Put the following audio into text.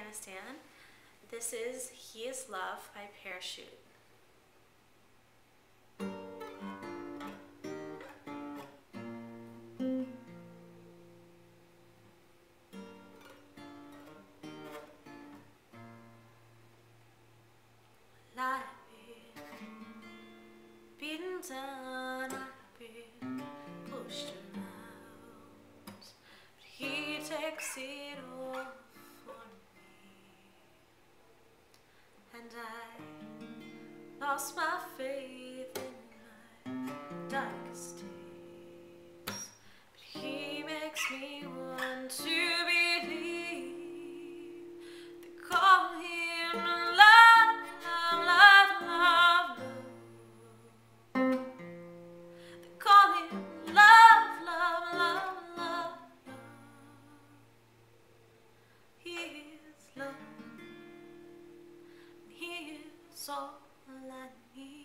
Afghanistan. This is She is Love by Parachute. But He takes it all And I lost my faith in my darkest days, is